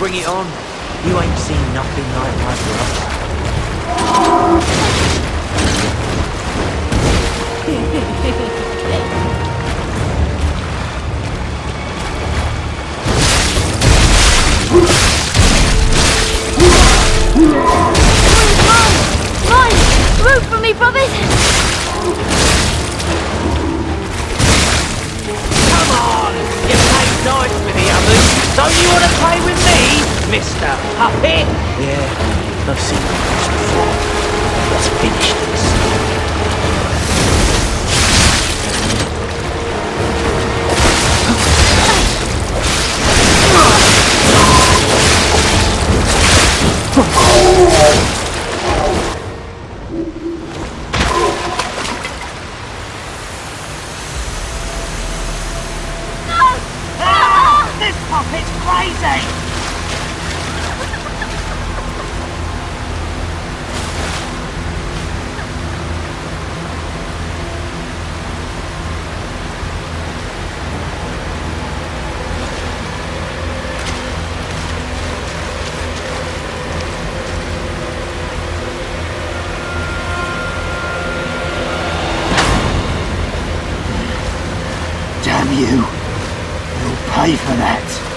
bring it on. You ain't seen nothing like. Mine! Root for me, brothers! Come on! You the others. Don't you want to play with me, Mr. Puppet? Yeah, I've seen this before. This puppet's crazy! Damn you! pay for that.